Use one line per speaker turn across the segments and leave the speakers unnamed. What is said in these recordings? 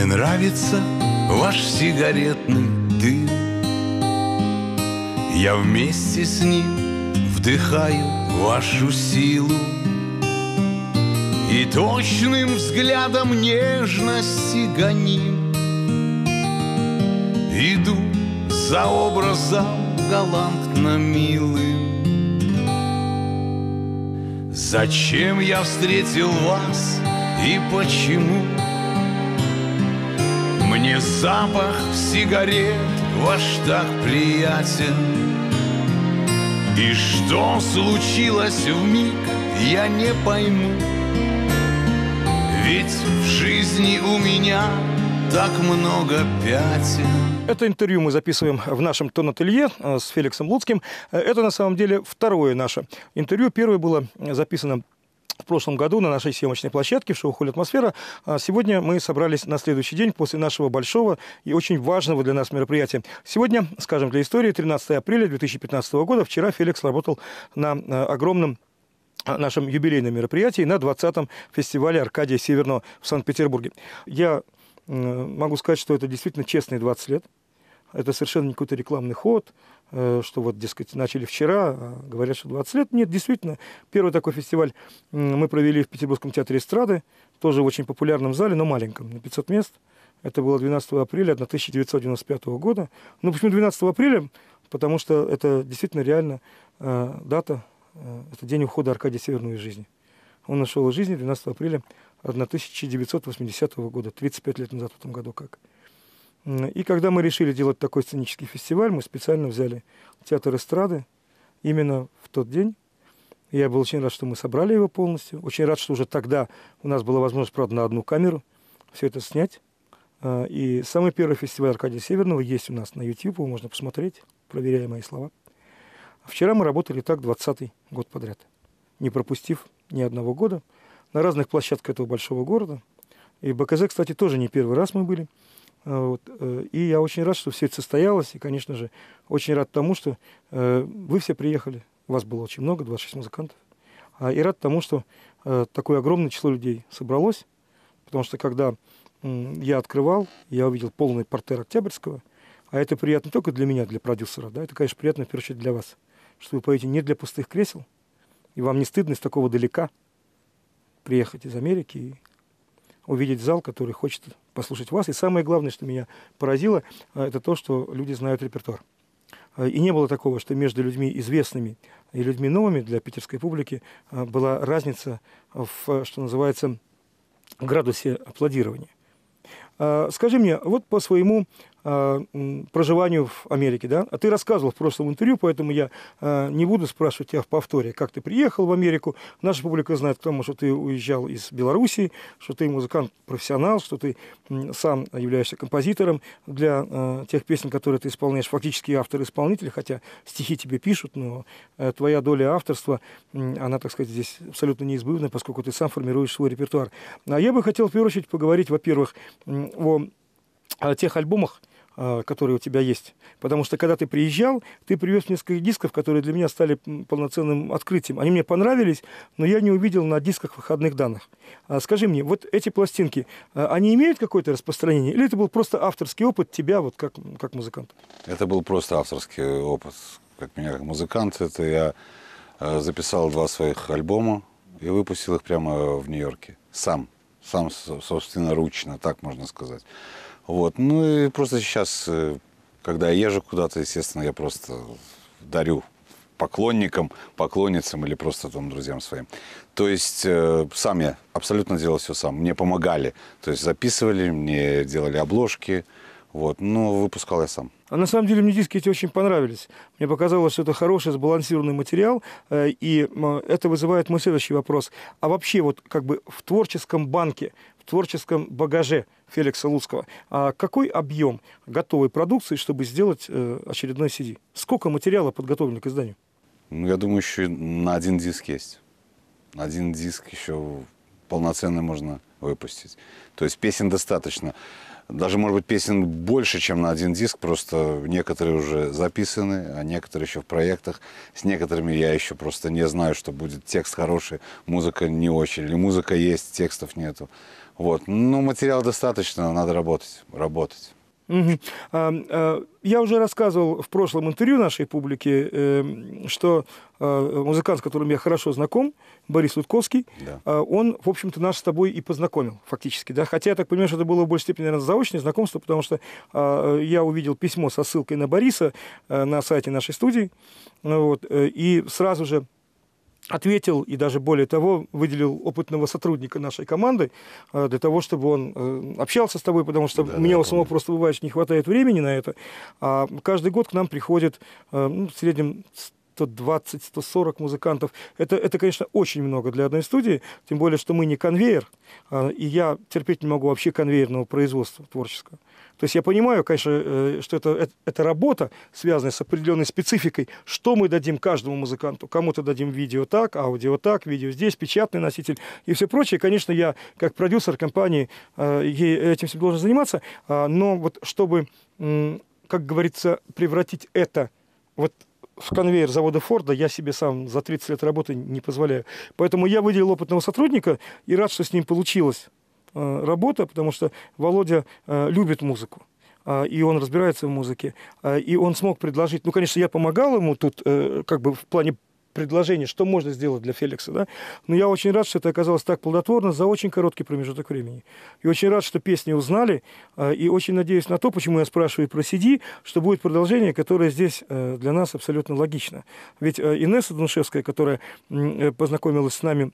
Мне нравится ваш сигаретный дым. Я вместе с ним вдыхаю вашу силу. И точным взглядом нежности гоним. Иду за образом галантно милым. Зачем я встретил вас и почему? Мне запах сигарет ваш так приятен И что случилось в миг, я не пойму Ведь в жизни у меня так много пятен.
Это интервью мы записываем в нашем тон-ателье э, с Феликсом Луцким. Э, это на самом деле второе наше интервью. Первое было записано в прошлом году на нашей съемочной площадке в шоу «Холь атмосфера». А сегодня мы собрались на следующий день после нашего большого и очень важного для нас мероприятия. Сегодня, скажем для истории, 13 апреля 2015 года. Вчера Феликс работал на э, огромном нашем юбилейном мероприятии на 20-м фестивале Аркадия Северного в Санкт-Петербурге. Я могу сказать, что это действительно честные 20 лет. Это совершенно не какой-то рекламный ход, что вот, дескать, начали вчера, а говорят, что 20 лет. Нет, действительно, первый такой фестиваль мы провели в Петербургском театре эстрады, тоже в очень популярном зале, но маленьком, на 500 мест. Это было 12 апреля 1995 года. Ну, почему 12 апреля? Потому что это действительно реально э, дата, э, это день ухода Аркадия Северного из жизни. Он нашел из жизни 12 апреля 1980 года, 35 лет назад в этом году как. И когда мы решили делать такой сценический фестиваль, мы специально взяли театр эстрады именно в тот день. Я был очень рад, что мы собрали его полностью. Очень рад, что уже тогда у нас была возможность, правда, на одну камеру все это снять. А, и самый первый фестиваль Аркадия Северного есть у нас на YouTube, его можно посмотреть, проверяя мои слова. Вчера мы работали так 20-й год подряд, не пропустив ни одного года на разных площадках этого большого города. И БКЗ, кстати, тоже не первый раз мы были. А, вот. Э, и я очень рад, что все это состоялось. И, конечно же, очень рад тому, что э, вы все приехали. Вас было очень много, 26 музыкантов. А, и рад тому, что э, такое огромное число людей собралось. Потому что когда я открывал, я увидел полный портер Октябрьского. А это приятно не только для меня, для продюсера. Да? Это, конечно, приятно, в первую очередь, для вас. Что вы поете не для пустых кресел. И вам не стыдно из такого далека приехать из Америки и увидеть зал, который хочет послушать вас. И самое главное, что меня поразило, э, это то, что люди знают репертуар. Э, и не было такого, что между людьми известными и людьми новыми для питерской публики э, была разница в, что называется, градусе аплодирования. Скажи мне, вот по своему проживанию в Америке, да? А ты рассказывал в прошлом интервью, поэтому я э, не буду спрашивать тебя в повторе, как ты приехал в Америку. Наша публика знает к что ты уезжал из Белоруссии, что ты музыкант-профессионал, что ты сам являешься композитором для э, тех песен, которые ты исполняешь, фактически автор-исполнитель, хотя стихи тебе пишут, но э, твоя доля авторства, она, так сказать, здесь абсолютно неизбывна, поскольку ты сам формируешь свой репертуар. А я бы хотел в первую очередь поговорить, во-первых, о о тех альбомах, а, которые у тебя есть. Потому что когда ты приезжал, ты привез несколько дисков, которые для меня стали полноценным открытием. Они мне понравились, но я не увидел на дисках выходных данных. А скажи мне, вот эти пластинки, а, они имеют какое-то распространение? Или это был просто авторский опыт тебя вот как, как музыканта?
Это был просто авторский опыт. Как меня как музыкант, это я а, записал два своих альбома и выпустил их прямо в Нью-Йорке. Сам. Сам, собственно, ручно, так можно сказать. Вот. Ну и просто сейчас, э, когда я езжу куда-то, естественно, я просто дарю поклонникам, поклонницам или просто там друзьям своим. То есть э, сам я абсолютно делал все сам. Мне помогали. То есть записывали, мне делали обложки. Вот. Но выпускал я сам.
А на самом деле мне диски эти очень понравились. Мне показалось, что это хороший сбалансированный материал, э, и это вызывает мой следующий вопрос. А вообще вот как бы в творческом банке, творческом багаже Феликса Луцкого, а какой объем готовой продукции, чтобы сделать э, очередной CD? Сколько материала подготовлено к изданию?
Ну, я думаю, еще на один диск есть. Один диск еще полноценно можно выпустить. То есть песен достаточно. Даже, может быть, песен больше, чем на один диск, просто некоторые уже записаны, а некоторые еще в проектах. С некоторыми я еще просто не знаю, что будет текст хороший, музыка не очень, или музыка есть, текстов нету. Вот. Ну, материала достаточно, надо работать, работать.
Угу. Я уже рассказывал в прошлом интервью нашей публике, э, что э, музыкант, с которым я хорошо знаком, Борис Лутковский, да. он, в общем-то, нас с тобой и познакомил фактически. Да? Хотя я так понимаю, что это было в большей степени, наверное, заочное знакомство, потому что я увидел письмо со ссылкой на Бориса на сайте нашей студии, вот, и сразу же ответил и даже более того выделил опытного сотрудника нашей команды э, для того, чтобы он э, общался с тобой, потому что да, мне да, у самого просто бывает, что не хватает времени на это. А каждый год к нам приходит э, ну, в среднем 120-140 музыкантов. Это, это, конечно, очень много для одной студии, тем более, что мы не конвейер, и я терпеть не могу вообще конвейерного производства творческого. То есть я понимаю, конечно, э, что это, это, это работа, связанная с определенной спецификой, что мы дадим каждому музыканту. Кому-то дадим видео так, аудио так, видео здесь, печатный носитель и все прочее. Конечно, я как продюсер компании э, этим всем должен заниматься, а, но вот чтобы, как говорится, превратить это вот в конвейер завода Форда я себе сам за 30 лет работы не позволяю. Поэтому я выделил опытного сотрудника и рад, что с ним получилось работа, потому что Володя э, любит музыку а, и он разбирается в музыке, и он смог предложить, ну, конечно, я помогал ему тут, э, как бы в плане предложения, что можно сделать для Феликса, да, но я очень рад, что это оказалось так плодотворно за очень короткий промежуток времени. И очень рад, что песни узнали, и очень надеюсь на то, почему я спрашиваю про CD, что будет продолжение, которое здесь для нас абсолютно логично. Ведь Инесса Дуншевская, которая познакомилась с нами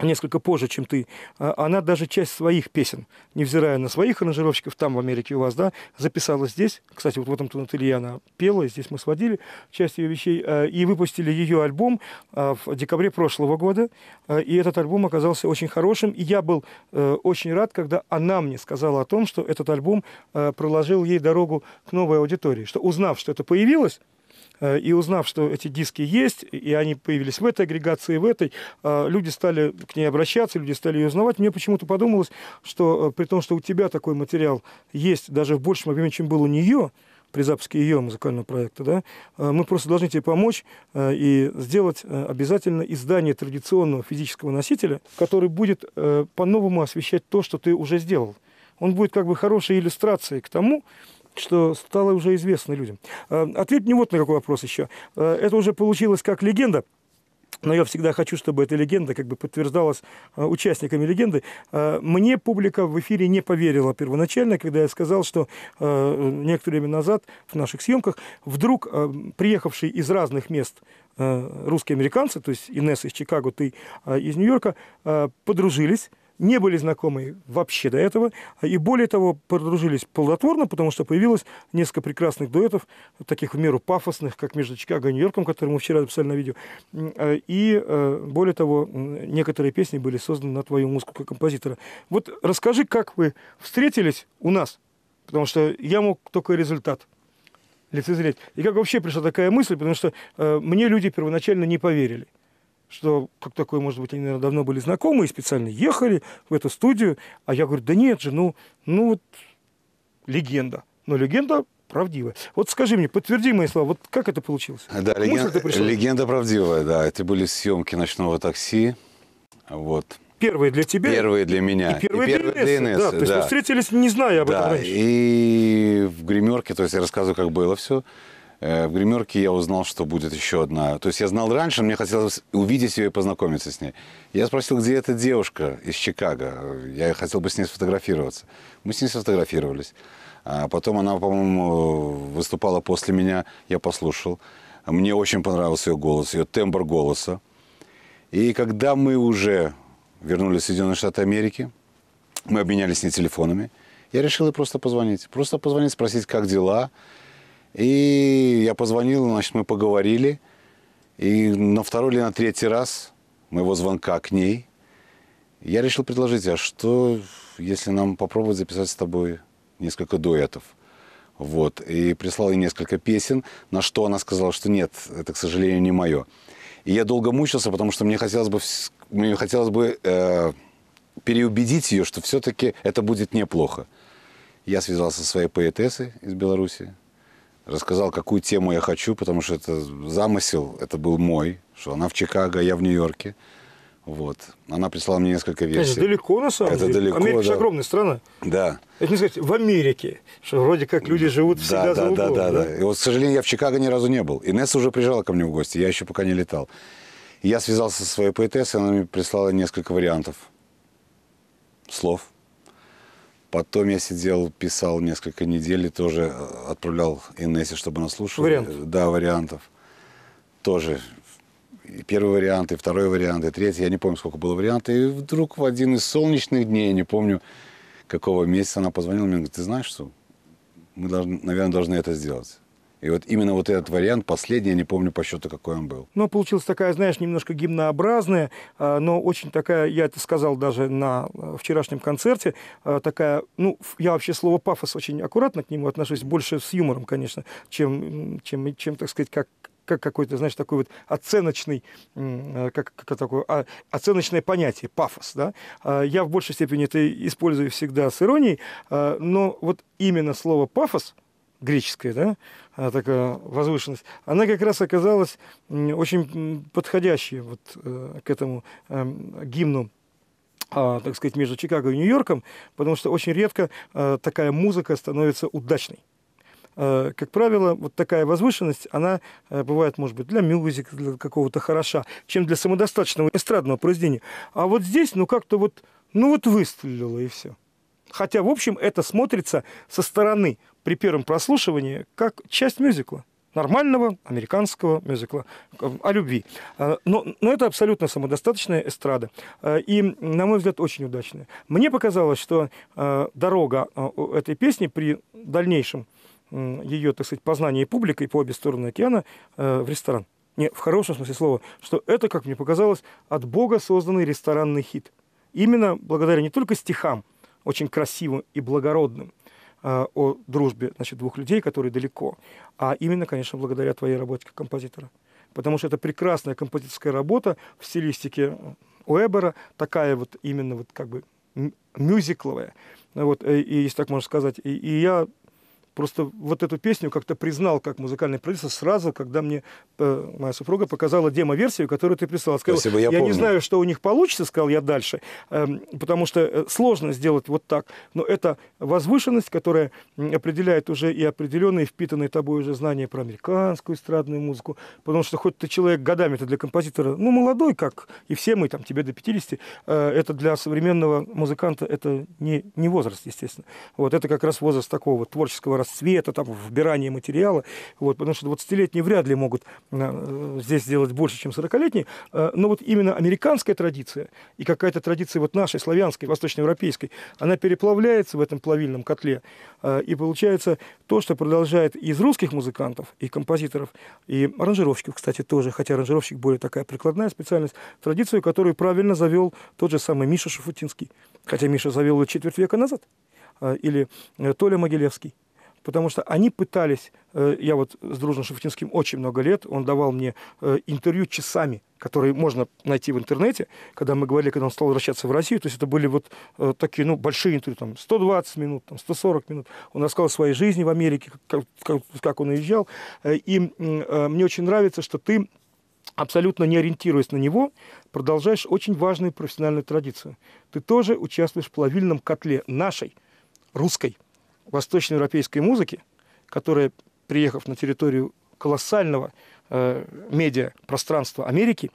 несколько позже, чем ты, а, она даже часть своих песен, невзирая на своих аранжировщиков, там в Америке у вас, да, записала здесь. Кстати, вот в этом ателье она пела, здесь мы сводили часть ее вещей, а, и выпустили ее альбом а, в декабре прошлого года. И этот альбом оказался очень хорошим, и я был э, очень рад, когда она мне сказала о том, что этот альбом проложил ей дорогу к новой аудитории, что узнав, что это появилось, Э, и узнав, что эти диски есть, и они появились в этой агрегации, и в этой, э, люди стали к ней обращаться, люди стали ее узнавать. Мне почему-то подумалось, что э, при том, что у тебя такой материал есть даже в большем объеме, чем был у нее, при запуске ее музыкального проекта, да, мы просто должны тебе помочь и сделать обязательно издание традиционного физического носителя, который будет по-новому освещать то, что ты уже сделал. Он будет как бы хорошей иллюстрацией к тому, что стало уже известно людям. Э, ответь мне вот на какой вопрос еще. Э, это уже получилось как легенда, но я всегда хочу, чтобы эта легенда как бы подтверждалась э, участниками легенды. Мне публика в эфире не поверила первоначально, когда я сказал, что некоторое время назад в наших съемках вдруг приехавшие из разных мест русские американцы, то есть Инесса из Чикаго, ты из Нью-Йорка, подружились, не были знакомы вообще до этого, и более того, подружились плодотворно, потому что появилось несколько прекрасных дуэтов, таких в меру пафосных, как между Чикаго и Нью-Йорком, которые мы вчера записали на видео. И э, более того, некоторые песни были созданы на твою музыку как композитора. Вот расскажи, как вы встретились у нас, потому что я мог только результат лицезреть. И как вообще пришла такая мысль, потому что э, мне люди первоначально не поверили что как такое, может быть, они, наверное, давно были знакомы и специально ехали в эту студию. А я говорю, да нет же, ну, ну вот легенда. Но легенда правдивая. Вот скажи мне, подтверди мои слова, вот как это получилось?
Да, леген... легенда правдивая, да. Это были съемки ночного такси. Вот.
Первые для тебя?
Первые для меня.
И первые, и первые для, Инессы, Да, то есть да. вы встретились, не зная об
да,
этом раньше.
и в гримерке, то есть я рассказываю, как было все. Э, в гримерке я узнал, что будет еще одна. То есть я знал раньше, мне хотелось увидеть ее и познакомиться с ней. Я спросил, где эта девушка из Чикаго. Я хотел бы с ней сфотографироваться. Мы с ней сфотографировались. А потом она, по-моему, выступала после меня. Я послушал. Мне очень понравился ее голос, ее тембр голоса. И когда мы уже вернулись в Соединенные Штаты Америки, мы обменялись с ней телефонами, я решил ей просто позвонить. Просто позвонить, спросить, как дела, и я позвонил, значит, мы поговорили. И на второй или на третий раз моего звонка к ней я решил предложить, а что, если нам попробовать записать с тобой несколько дуэтов? Вот. И прислал ей несколько песен, на что она сказала, что нет, это, к сожалению, не мое. И я долго мучился, потому что мне хотелось бы, мне хотелось бы э, переубедить ее, что все-таки это будет неплохо. Я связался со своей поэтессой из Беларуси, рассказал, какую тему я хочу, потому что это замысел, это был мой, что она в Чикаго, я в Нью-Йорке. Вот. Она прислала мне несколько версий.
Это далеко, на самом
Это
деле.
далеко,
Америка же
да.
огромная страна.
Да.
Это не сказать, в Америке, что вроде как люди живут всегда
да,
за
да,
углом.
да, да, да. И вот, к сожалению, я в Чикаго ни разу не был. Инесса уже приезжала ко мне в гости, я еще пока не летал. И я связался со своей поэтессой, она мне прислала несколько вариантов слов. Потом я сидел, писал несколько недель и тоже э, отправлял Инессе, чтобы она слушала.
Вариантов?
Да, вариантов. Тоже и первый вариант, и второй вариант, и третий. Я не помню, сколько было вариантов. И вдруг в один из солнечных дней, я не помню, какого месяца она позвонила мне, говорит, ты знаешь что, мы, должны, наверное, должны это сделать. И вот именно вот этот вариант, последний, я не помню по счету, какой он был.
Но получилась такая, знаешь, немножко гимнообразная, а, но очень такая, я это сказал даже на э, вчерашнем концерте, а, такая, ну, я вообще слово пафос очень аккуратно к нему отношусь, больше с юмором, конечно, чем, чем, чем так сказать, как как какой-то, знаешь, такой вот оценочный, э, как, как такое, а, оценочное понятие, пафос, да. А, Я в большей степени это использую всегда с иронией, но вот именно слово пафос, греческая, да, а, такая возвышенность, она как раз оказалась очень подходящей вот э, к этому эм, гимну а, так сказать, между Чикаго и Нью-Йорком, потому что очень редко э, такая музыка становится удачной. Э, Как правило, вот такая возвышенность, она бывает, может быть, для мюзика, для какого-то хороша, чем для самодостаточного эстрадного произведения. А вот здесь, ну, как-то вот, ну, вот выстрелило и все. Хотя, в общем, это смотрится со стороны при первом прослушивании как часть мюзикла. Нормального американского мюзикла э, о любви. Э, Но, но это абсолютно самодостаточная эстрада. Э, И, на мой взгляд, очень удачная. Мне показалось, что дорога этой песни при дальнейшем ее, так сказать, познании публикой по обе стороны океана в ресторан. Не, в хорошем смысле слова, что это, как мне показалось, от Бога созданный ресторанный хит. Именно благодаря не только стихам, очень красивым и благородным, о дружбе значит, двух людей, которые далеко, а именно, конечно, благодаря твоей работе как композитора. Потому что это прекрасная композиторская работа в стилистике Уэбера, такая вот именно вот как бы мюзикловая, вот, э, и, если так можно сказать. И, и я просто вот эту песню как-то признал как музыкальный продюсер сразу, когда мне э, моя супруга показала демо-версию, которую ты прислал. Сказала,
Спасибо, я
не
помню.
знаю, что у них получится, сказал я дальше, эм, потому что э, сложно сделать вот так. Но это возвышенность, которая определяет уже и определенные впитанные тобой уже знания про американскую эстрадную музыку, потому что хоть ты человек годами, это для композитора, ну, молодой, как и все мы, там, тебе до 50, э, это для современного музыканта это не, не возраст, естественно. Вот это как раз возраст такого творческого расцвета, там, вбирания материала, вот, потому что 20-летние вряд ли могут э, здесь сделать больше, чем 40-летние, э, но вот именно американская традиция и какая-то традиция вот нашей, славянской, восточноевропейской, она переплавляется в этом плавильном котле, э, и получается то, что продолжает из русских музыкантов и композиторов, и аранжировщиков, кстати, тоже, хотя аранжировщик более такая прикладная специальность, традицию, которую правильно завел тот же самый Миша Шафутинский, хотя Миша завел ее четверть века назад, или Толя Могилевский потому что они пытались, э, я вот с Дружным Шафутинским очень много лет, он давал мне э, интервью часами, которые можно найти в интернете, когда мы говорили, когда он стал возвращаться в Россию, то есть это были вот э, такие, ну, большие интервью, там, 120 минут, там, 140 минут. Он рассказал о своей жизни в Америке, как, как, как он уезжал, и мне очень нравится, что ты абсолютно не ориентируясь на него, продолжаешь очень важную профессиональную традицию. Ты тоже участвуешь в плавильном котле нашей, русской, восточноевропейской музыки, которая, приехав на территорию колоссального э, медиа-пространства Америки,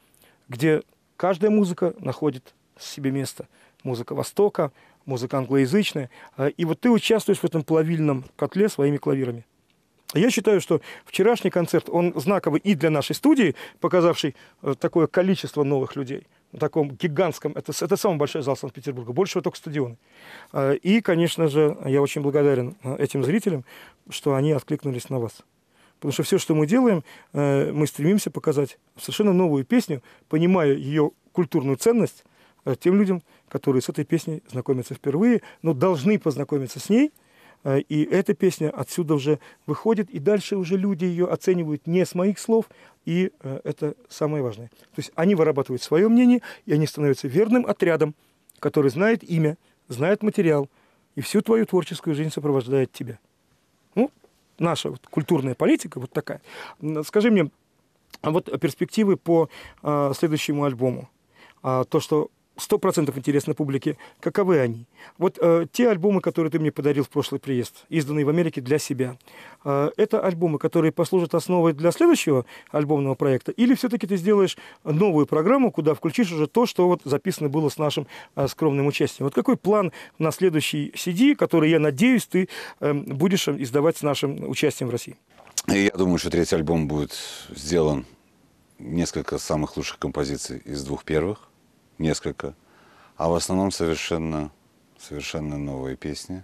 где каждая музыка находит себе место. Музыка Востока, музыка англоязычная. Э, и вот ты участвуешь в этом плавильном котле своими клавирами. Я считаю, что вчерашний концерт, он знаковый и для нашей студии, показавший э, такое количество новых людей таком гигантском, это, это самый большой зал Санкт-Петербурга, больше только стадионы. Э, И, конечно же, я очень благодарен э, этим зрителям, что они откликнулись на вас. Потому что все, что мы делаем, э, мы стремимся показать совершенно новую песню, понимая ее культурную ценность э, тем людям, которые с этой песней знакомятся впервые, но должны познакомиться с ней, И эта песня отсюда уже выходит, и дальше уже люди ее оценивают не с моих слов, и э, это самое важное. То есть они вырабатывают свое мнение, и они становятся верным отрядом, который знает имя, знает материал, и всю твою творческую жизнь сопровождает тебя. Ну, наша вот культурная политика вот такая. Скажи мне, а вот перспективы по э, следующему альбому. А, то, что сто процентов интересно публике, каковы они. Вот э, те альбомы, которые ты мне подарил в прошлый приезд, изданные в Америке для себя, э, это альбомы, которые послужат основой для следующего альбомного проекта, или все-таки ты сделаешь новую программу, куда включишь уже то, что вот записано было с нашим э, скромным участием. Вот какой план на следующий CD, который, я надеюсь, ты э, будешь издавать с нашим участием в России?
Я думаю, что третий альбом будет сделан несколько самых лучших композиций из двух первых несколько, а в основном совершенно, совершенно новые песни,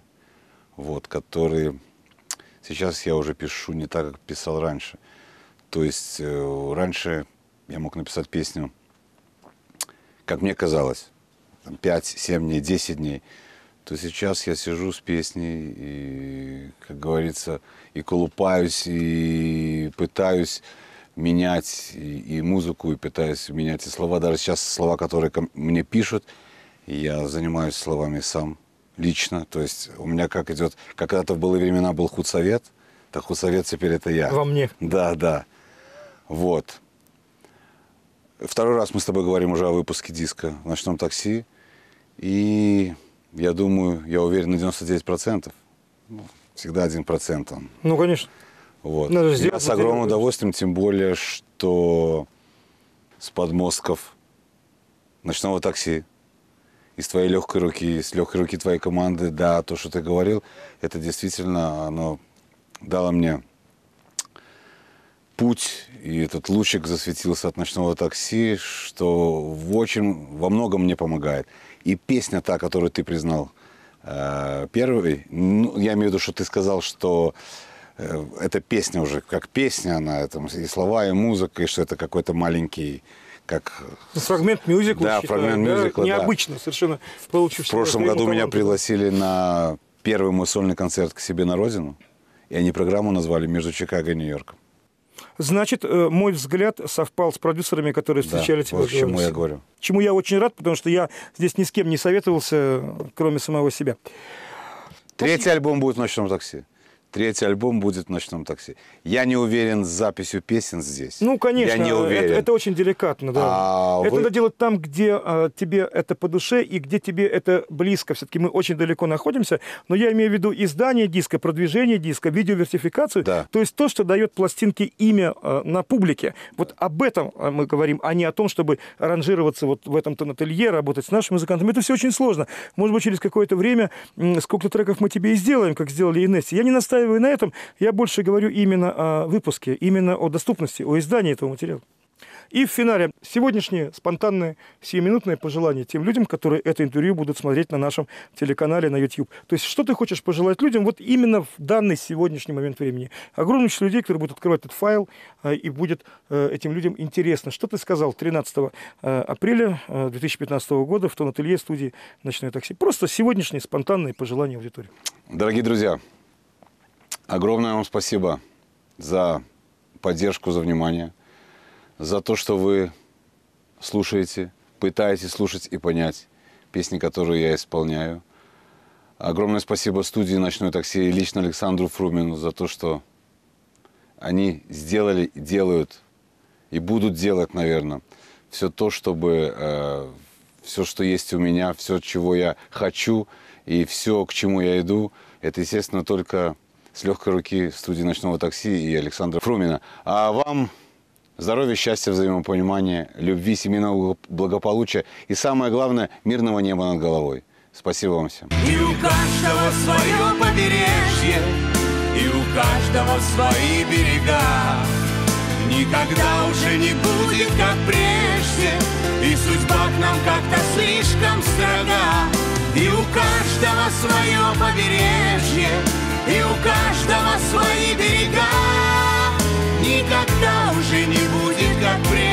вот, которые сейчас я уже пишу не так, как писал раньше. То есть э, раньше я мог написать песню, как мне казалось, 5-7 дней, 10 дней, то сейчас я сижу с песней и, как говорится, и колупаюсь, и пытаюсь менять и, и музыку, и пытаюсь менять и слова. Даже сейчас слова, которые мне пишут, я занимаюсь словами сам лично. То есть у меня как идет, как когда-то в былые времена был худсовет, так худсовет теперь это я.
Во мне.
Да, да. Вот. Второй раз мы с тобой говорим уже о выпуске диска в «Ночном такси». И я думаю, я уверен на 99%. Ну, всегда 1% он.
Ну, конечно.
Вот. Надо Я с огромным удовольствием, тем более, что с подмостков ночного такси, из твоей легкой руки, из легкой руки твоей команды, да, то, что ты говорил, это действительно, оно дало мне путь, и этот лучик засветился от ночного такси, что в очень, во многом мне помогает. И песня та, которую ты признал э, первой, ну, я имею в виду, что ты сказал, что Э, эта песня уже как песня, она этом и слова, и музыка, и что это какой-то маленький как...
Ну, фрагмент мюзикла.
Да,
считаю,
фрагмент да? мюзикла,
Необычно да. совершенно получившийся.
В прошлом году меня пригласили на первый мой сольный концерт к себе на родину, и они программу назвали «Между Чикаго и Нью-Йорком».
Значит, э, мой взгляд совпал с продюсерами, которые встречали
да,
тебя.
Вот чему я говорю.
Чему я очень рад, потому что я здесь ни с кем не советовался, кроме самого себя.
Третий альбом будет в ночном такси. Третий альбом будет в ночном такси. Я не уверен с записью песен здесь.
Ну, конечно.
Я не уверен.
Это, это очень деликатно, да. А это вы... надо делать там, где а, тебе это по душе и где тебе это близко. Все-таки мы очень далеко находимся. Но я имею в виду издание диска, продвижение диска, видеовертификацию. Да. То есть то, что дает пластинке имя а, на публике. Вот об этом а, мы говорим, а не о том, чтобы ранжироваться вот в этом тонателье, работать с нашими музыкантами. Это все очень сложно. Может быть, через какое-то время сколько-то треков мы тебе и сделаем, как сделали Инесси. Я не настаиваю настаиваю на этом. Я больше говорю именно о выпуске, именно о доступности, о издании этого материала. И в финале сегодняшние спонтанные, сиюминутные пожелания тем людям, которые это интервью будут смотреть на нашем телеканале на YouTube. То есть, что ты хочешь пожелать людям вот именно в данный сегодняшний момент времени? Огромное число людей, которые будут открывать этот файл, э, и будет э, этим людям интересно. Что ты сказал 13 э, апреля 2015 года в тон-ателье студии «Ночное такси»? Просто сегодняшние спонтанные пожелания аудитории.
Дорогие друзья, Огромное вам спасибо за поддержку, за внимание, за то, что вы слушаете, пытаетесь слушать и понять песни, которые я исполняю. Огромное спасибо студии «Ночной такси» и лично Александру Фрумину за то, что они сделали, делают и будут делать, наверное, все то, чтобы э, все, что есть у меня, все, чего я хочу и все, к чему я иду, это, естественно, только с легкой руки студии «Ночного такси» и Александра Фрумина. А вам здоровья, счастья, взаимопонимания, любви, семейного благополучия и, самое главное, мирного неба над головой. Спасибо вам всем.
И у каждого свое побережье, и у каждого свои берега. Никогда уже не будет, как прежде, и судьба к нам как-то слишком строга. И у каждого свое побережье, и у каждого свои берега. Никогда уже не будет, как прежде.